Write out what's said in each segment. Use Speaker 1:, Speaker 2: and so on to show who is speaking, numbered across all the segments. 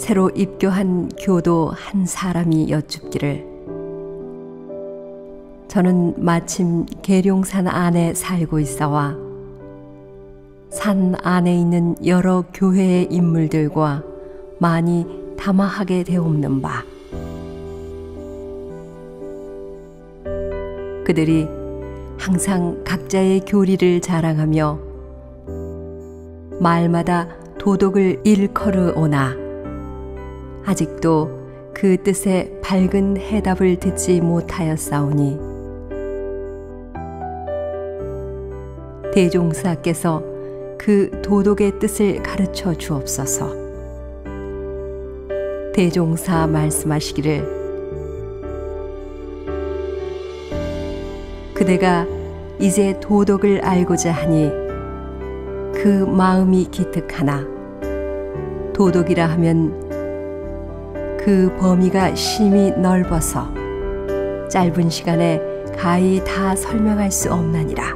Speaker 1: 새로 입교한 교도 한 사람이 여쭙기를 저는 마침 계룡산 안에 살고 있어와 산 안에 있는 여러 교회의 인물들과 많이 담화하게 되옵는 바. 그들이 항상 각자의 교리를 자랑하며 말마다 도덕을 일컬으오나 아직도 그 뜻에 밝은 해답을 듣지 못하였사오니 대종사께서 그 도덕의 뜻을 가르쳐 주옵소서. 대종사 말씀하시기를 그대가 이제 도덕을 알고자 하니 그 마음이 기특하나 도덕이라 하면 그 범위가 심히 넓어서 짧은 시간에 가히 다 설명할 수 없나니라.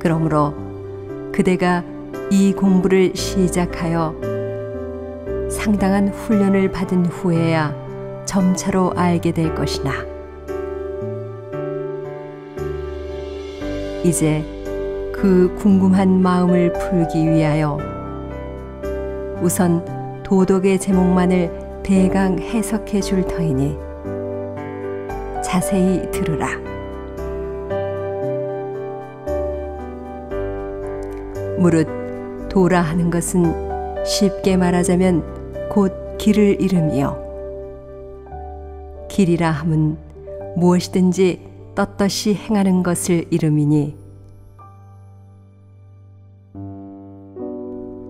Speaker 1: 그러므로 그대가 이 공부를 시작하여 상당한 훈련을 받은 후에야 점차로 알게 될 것이나 이제 그 궁금한 마음을 풀기 위하여 우선 도덕의 제목만을 대강 해석해 줄 터이니 자세히 들으라. 무릇 도라 하는 것은 쉽게 말하자면 곧 길을 이름이요. 길이라 함은 무엇이든지 떳떳이 행하는 것을 이름이니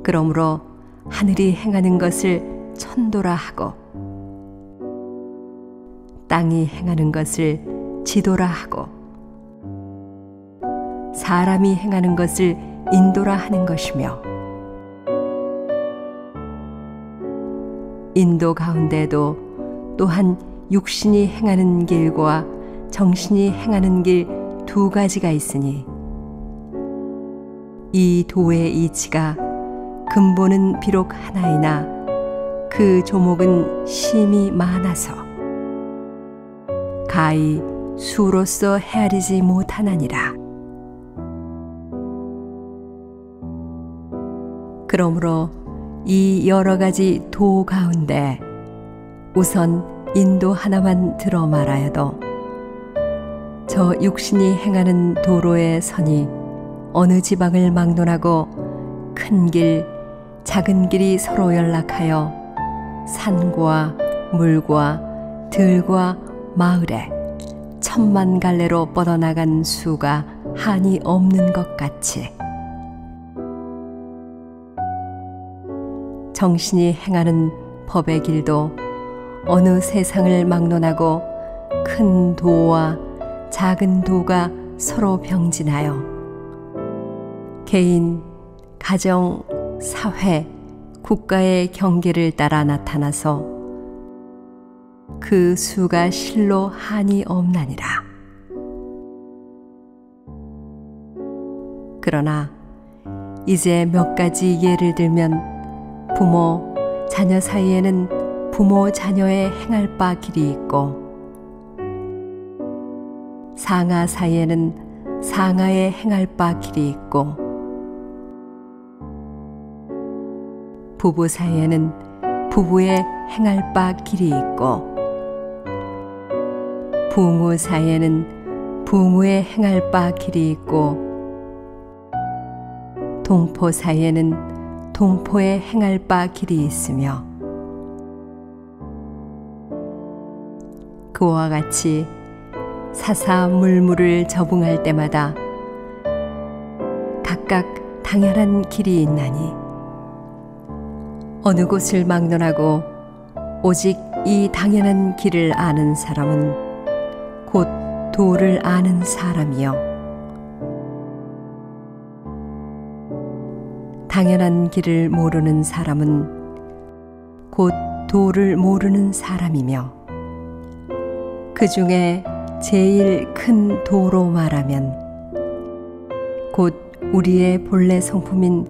Speaker 1: 그러므로 하늘이 행하는 것을 천도라 하고 땅이 행하는 것을 지도라 하고 사람이 행하는 것을 인도라 하는 것이며 인도 가운데도 또한 육신이 행하는 길과 정신이 행하는 길 두 가지가 있으니 이 도의 이치가 근본은 비록 하나이나 그 조목은 심이 많아서 가히 수로서 헤아리지 못하나니라. 그러므로 이 여러 가지 도 가운데 우선 인도 하나만 들어 말하여도 저 육신이 행하는 도로의 선이 어느 지방을 막론하고 큰 길, 작은 길이 서로 연락하여 산과 물과 들과 마을에 천만 갈래로 뻗어나간 수가 한이 없는 것 같이. 정신이 행하는 법의 길도 어느 세상을 막론하고 큰 도와 작은 도가 서로 병진하여 개인, 가정, 사회, 국가의 경계를 따라 나타나서 그 수가 실로 한이 없나니라. 그러나 이제 몇 가지 예를 들면 부모, 자녀 사이에는 부모, 자녀의 행할 바 길이 있고 상하 사이에는 상하의 행할 바 길이 있고 부부 사이에는 부부의 행할 바 길이 있고 부모 사이에는 부모의 행할 바 길이 있고 동포 사이에는 동포의 행할 바 길이 있으며 그와 같이 사사물물을 적응할 때마다 각각 당연한 길이 있나니 어느 곳을 막론하고 오직 이 당연한 길을 아는 사람은 곧 도를 아는 사람이요. 당연한 길을 모르는 사람은 곧 도를 모르는 사람이며 그 중에 제일 큰 도로 말하면 곧 우리의 본래 성품인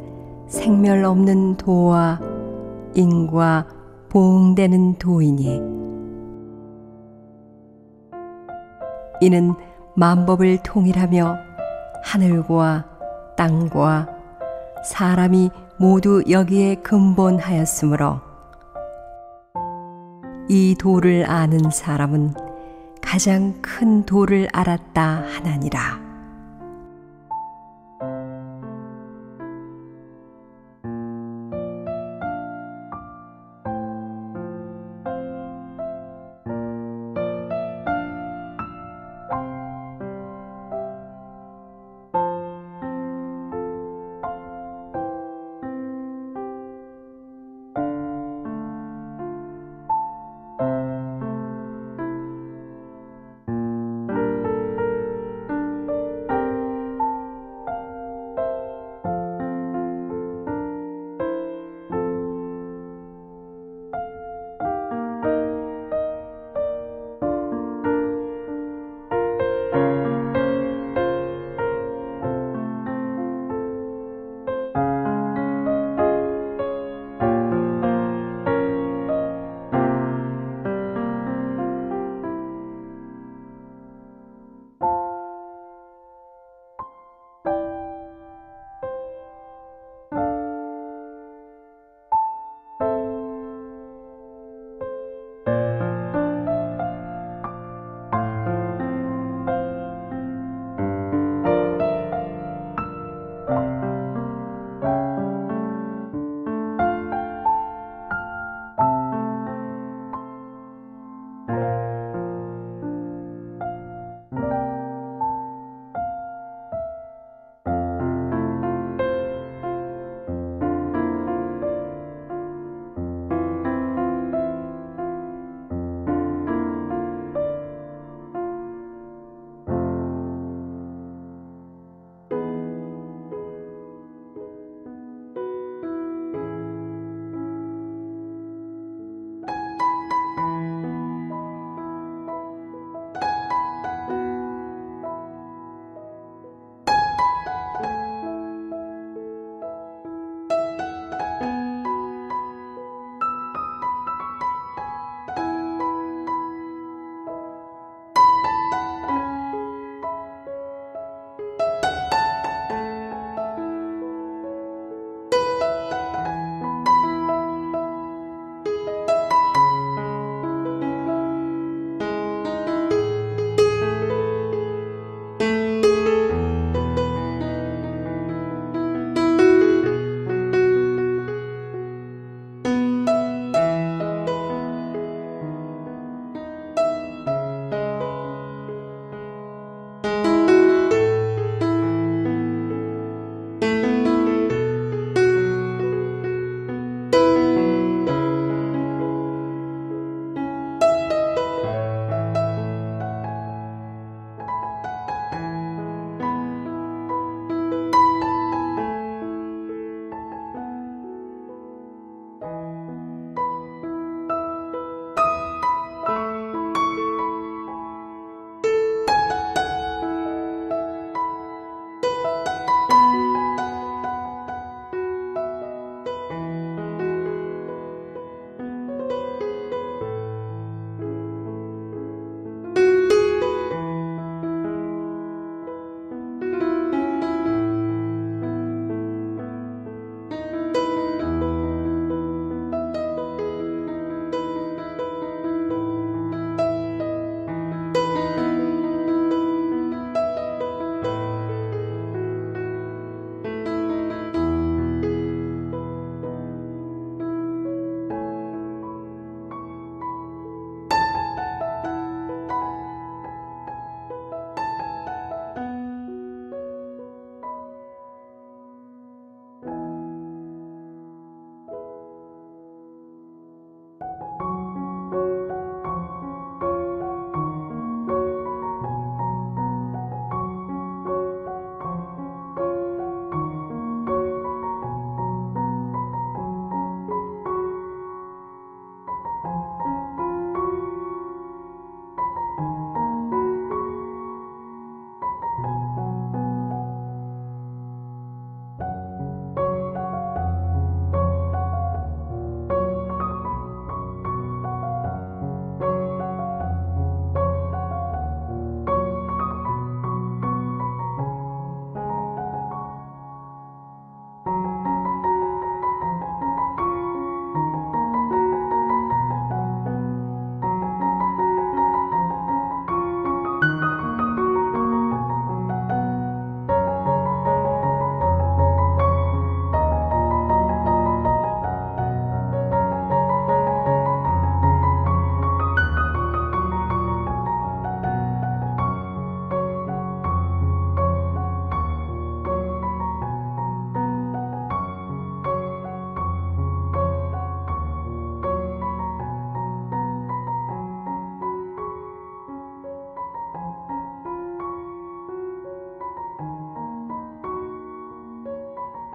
Speaker 1: 생멸 없는 도와 인과 보응되는 도이니 이는 만법을 통일하며 하늘과 땅과 사람이 모두 여기에 근본하였으므로 이 도를 아는 사람은 가장 큰 도를 알았다 하나니라.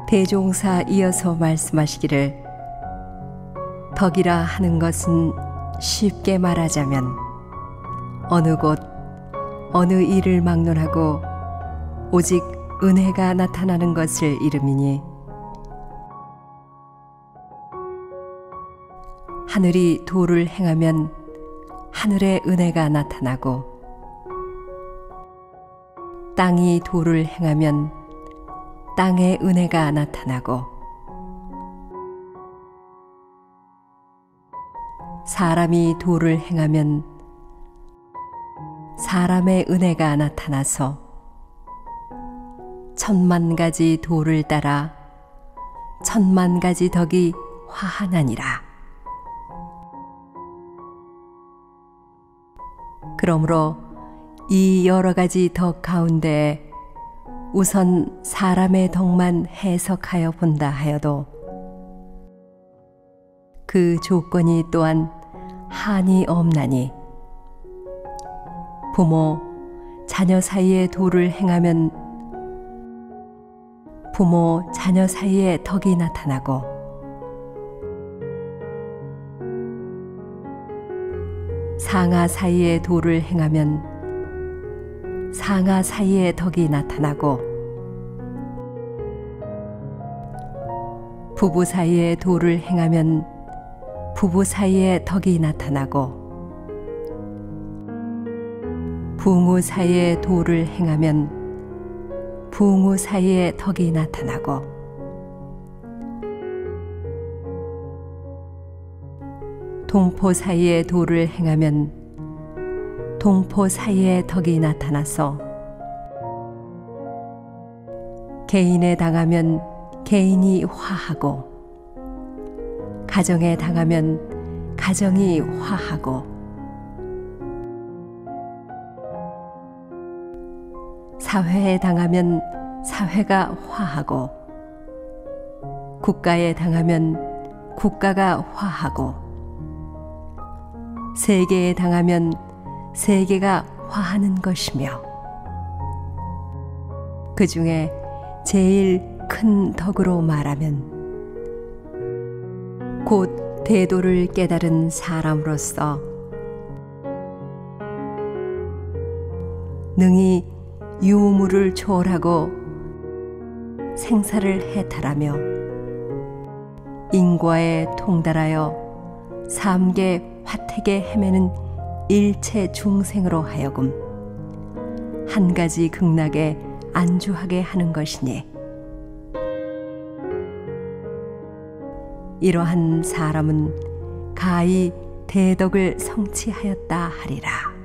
Speaker 1: 대종사 이어서 말씀하시기를 덕이라 하는 것은 쉽게 말하자면 어느 곳 어느 일을 막론하고 오직 은혜가 나타나는 것을 이름이니 하늘이 도를 행하면 하늘의 은혜가 나타나고 땅이 도를 행하면 땅의 은혜가 나타나고 사람이 도를 행하면 사람의 은혜가 나타나서 천만 가지 도를 따라 천만 가지 덕이 화하나니라. 그러므로 이 여러 가지 덕 가운데 우선 사람의 덕만 해석하여 본다 하여도 그 조건이 또한 한이 없나니 부모 자녀 사이에 도를 행하면 부모 자녀 사이에 덕이 나타나고 상하 사이에 도를 행하면 상하 사이에 덕이 나타나고 부부 사이에 도를 행하면 부부 사이에 덕이 나타나고 부모 사이에 도를 행하면 부모 사이에 덕이 나타나고 동포 사이에 도를 행하면 동포 사이에 덕이 나타나서 개인에 당하면 개인이 화하고 가정에 당하면 가정이 화하고. 사회에 당하면 사회가 화하고 국가에 당하면 국가가 화하고 세계에 당하면 세계가 화하는 것이며 그 중에 제일 큰 덕으로 말하면 곧 대도를 깨달은 사람으로서 능히 유무를 초월하고 생사를 해탈하며 인과에 통달하여 삼계 화택에 헤매는 일체 중생으로 하여금 한 가지 극락에 안주하게 하는 것이니 이러한 사람은 가히 대덕을 성취하였다 하리라.